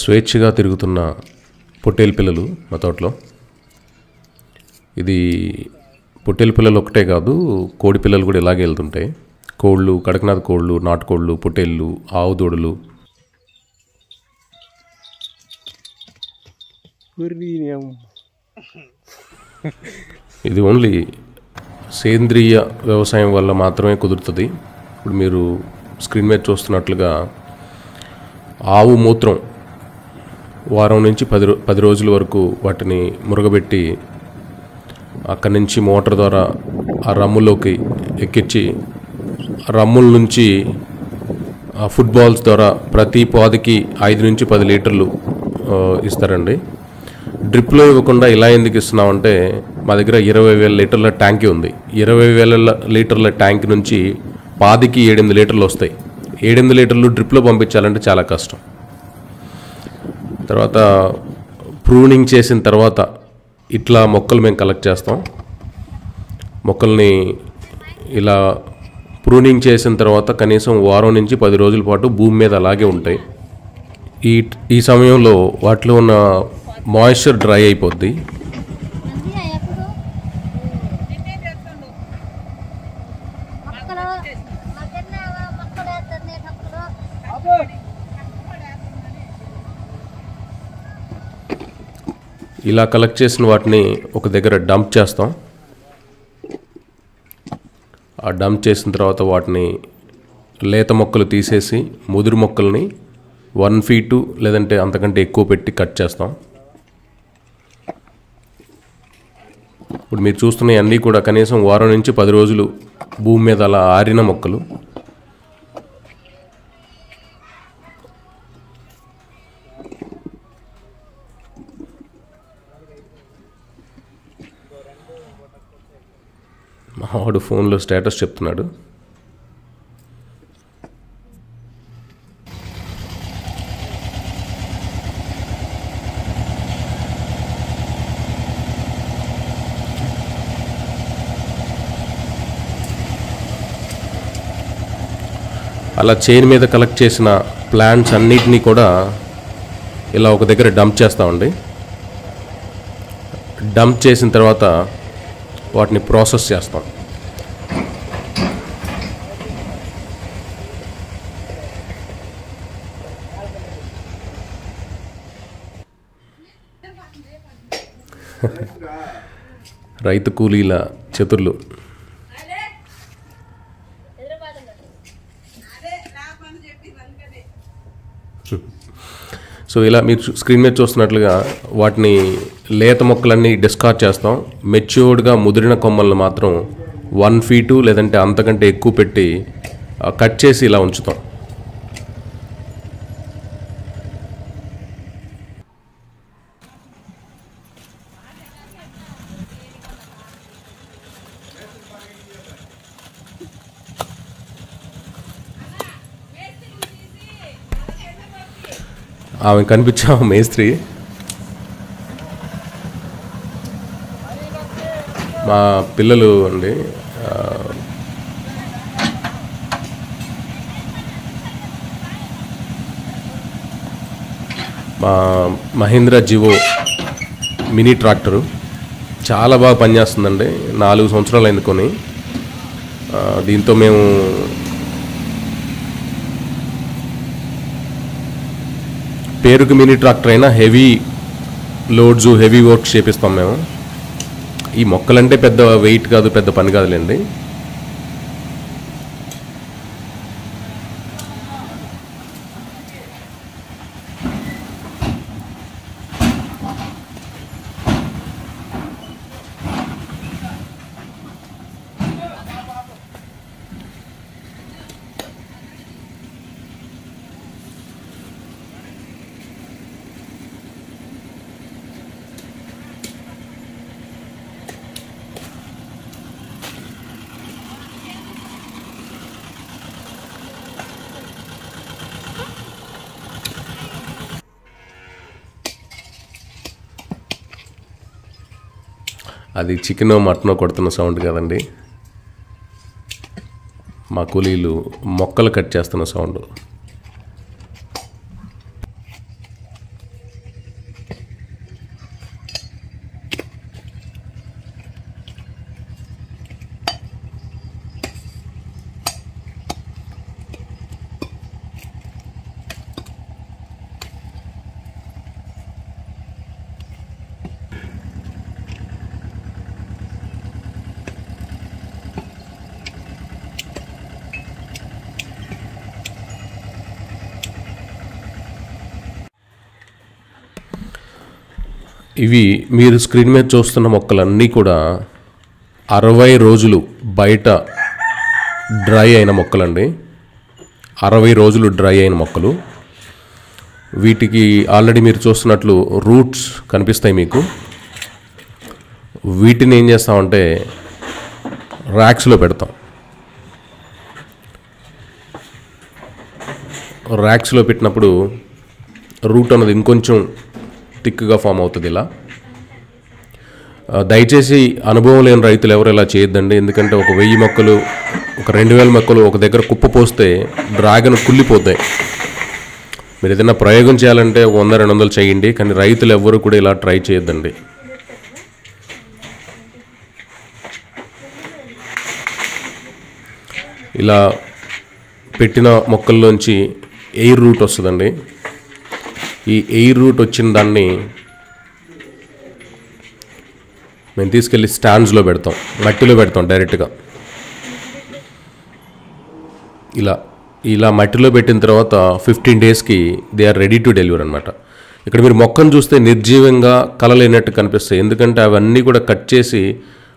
స్వేచ్ఛగా తిరుగుతున్న పొట్టేలు పిల్లలు మా తోటలో. ఇది పొట్టేలు పిల్లలు ఒకటే కాదు కోడి పిల్లలు కూడా ఇలాగే వెళ్తుంటాయి. కోళ్ళు కడకనాథ్ కోళ్ళు నాటుకోళ్ళు పొట్టేళ్ళు ఆవు దూడలు ఇది ఓన్లీ సేంద్రియ వ్యవసాయం వల్ల మాత్రమే కుదురుతుంది. ఇప్పుడు మీరు స్క్రీన్ మీద చూస్తున్నట్లుగా ఆవు మూత్రం వారం నుంచి పది రో పది రోజుల వరకు వాటిని మురగబెట్టి అక్కడి నుంచి మోటార్ ద్వారా ఆ రమ్ములోకి ఎక్కించి రమ్ముల నుంచి ఆ ఫుట్బాల్స్ ద్వారా ప్రతి పాదికి ఐదు నుంచి పది లీటర్లు ఇస్తారండి. డ్రిప్లో ఇవ్వకుండా ఇలా ఎందుకు ఇస్తున్నామంటే మా దగ్గర ఇరవై వేల లీటర్ల ట్యాంక్ ఉంది. ఇరవై వేల లీటర్ల ట్యాంక్ నుంచి పాదికి ఏడెనిమిది లీటర్లు వస్తాయి. ఏడెనిమిది లీటర్లు డ్రిప్లో పంపించాలంటే చాలా కష్టం. తర్వాత ప్రూనింగ్ చేసిన తర్వాత ఇట్లా మొక్కలు మేము కలెక్ట్ చేస్తాం. మొక్కల్ని ఇలా ప్రూనింగ్ చేసిన తర్వాత కనీసం వారం నుంచి పది రోజుల పాటు భూమి మీద అలాగే ఉంటాయి. ఈ ఈ సమయంలో వాటిలో ఉన్న మాయిశ్చర్ డ్రై అయిపోద్ది ఎప్పుడు మొక్కలు మధ్యన మొక్కలు వేస్తుండేటప్పుడు ఇలా కలెక్ట్ చేసిన వాటిని ఒక దగ్గర డంప్ చేస్తాం. ఆ డంప్ చేసిన తర్వాత వాటిని లేత మొక్కలు తీసేసి ముదురు మొక్కల్ని వన్ ఫీటు లేదంటే అంతకంటే ఎక్కువ పెట్టి కట్ చేస్తాం. ఇప్పుడు మీరు చూస్తున్న అన్నీ కూడా కనీసం వారం నుంచి పది రోజులు భూమి మీద అలా ఆరిన మొక్కలు. మావాడు ఫోన్లో స్టేటస్ చెప్తున్నాడు. అలా చైన్ మీద కలెక్ట్ చేసిన ప్లాంట్స్ అన్నిటినీ కూడా ఇలా ఒక దగ్గర డంప్ చేస్తామండి డంప్ చేసిన తర్వాత వాటిని ప్రాసెస్ చేస్తాం. రైతు కూలీల చతుర్లు. సో ఇలా మీరు స్క్రీన్ మీద చూస్తున్నట్లుగా వాటిని లేత మొక్కలన్నీ డిస్కార్డ్ చేస్తాం. మెచ్యూర్డ్గా ముదిరిన కొమ్మలను మాత్రం వన్ ఫీటు లేదంటే అంతకంటే ఎక్కువ పెట్టి కట్ చేసి ఇలా ఉంచుతాం. ఆమె కనిపించాము మేస్త్రి? మా పిల్లలు అండి మా మహీంద్ర జివో మినీ ట్రాక్టరు చాలా బాగా పనిచేస్తుందండి. నాలుగు సంవత్సరాలు ఎందుకొని దీంతో మేము పేరుకి మినీ ట్రాక్టర్ అయినా హెవీ లోడ్స్ హెవీ వర్క్ చేపిస్తాం మేము. ఈ మొక్కలంటే పెద్ద వెయిట్ కాదు పెద్ద పని కాదులేండి. అది చికెన్ మటనో కొడుతున్న సౌండ్ కదండి. మా కూలీలు మొక్కలు కట్ చేస్తున్న సౌండ్. ఇవి మీరు స్క్రీన్ మీద చూస్తున్న మొక్కలన్నీ కూడా అరవై రోజులు బయట డ్రై అయిన మొక్కలండి. అరవై రోజులు డ్రై అయిన మొక్కలు. వీటికి ఆల్రెడీ మీరు చూస్తున్నట్లు రూట్స్ కనిపిస్తాయి మీకు. వీటిని ఏం చేస్తామంటే ర్యాక్స్లో పెడతాం. ర్యాక్స్లో పెట్టినప్పుడు రూట్ అన్నది ఇంకొంచెం థిక్గా ఫామ్ అవుతుంది ఇలా. దయచేసి అనుభవం లేని రైతులు ఎవరు ఇలా చేయొద్దండి. ఎందుకంటే ఒక వెయ్యి మొక్కలు ఒక రెండు వేల మొక్కలు ఒక దగ్గర కుప్ప పోస్తే డ్రాగన్ కుళ్ళిపోతాయి మీరు ఏదైనా ప్రయోగం చేయాలంటే ఒక వంద రెండు వందలు చేయండి. కానీ రైతులు ఎవ్వరు కూడా ఇలా ట్రై చేయొద్దండి. ఇలా పెట్టిన మొక్కల్లోంచి ఎయిర్ రూట్ వస్తుందండి. ఈ ఎయిర్ రూట్ వచ్చిన దాన్ని మేము తీసుకెళ్ళి స్టాండ్స్లో పెడతాం. మట్టిలో పెడతాం డైరెక్ట్గా ఇలా ఇలా మట్టిలో పెట్టిన తర్వాత ఫిఫ్టీన్ డేస్కి they are ready to deliver అనమాట ఇక్కడ మీరు మొక్కను చూస్తే నిర్జీవంగా కలలేనట్టు కనిపిస్తాయి. ఎందుకంటే అవన్నీ కూడా కట్ చేసి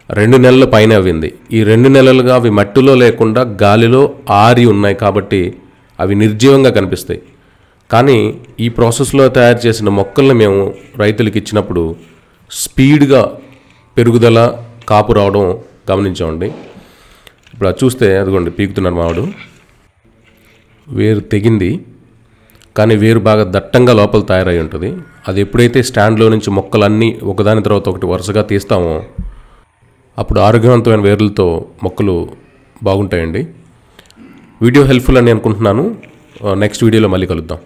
రెండు నెలల పైన అవింది ఈ రెండు నెలలుగా అవి మట్టిలో లేకుండా గాలిలో ఆరి ఉన్నాయి కాబట్టి అవి నిర్జీవంగా కనిపిస్తాయి. కానీ ఈ ప్రాసెస్లో తయారు చేసిన మొక్కల్ని మేము రైతులకు ఇచ్చినప్పుడు స్పీడ్గా పెరుగుదల కాపు రావడం గమనించామండి. ఇప్పుడు అది చూస్తే అదిగోండి పీకుతున్నారు మావాడు వేరు తెగింది కానీ వేరు బాగా దట్టంగా లోపల తయారై ఉంటుంది. అది ఎప్పుడైతే స్టాండ్లో నుంచి మొక్కలన్నీ ఒకదాని తర్వాత ఒకటి వరుసగా తీస్తామో అప్పుడు ఆరోగ్యవంతమైన వేర్లతో మొక్కలు బాగుంటాయండి. వీడియో హెల్ప్ఫుల్ అని అనుకుంటున్నాను. నెక్స్ట్ వీడియోలో మళ్ళీ కలుద్దాం.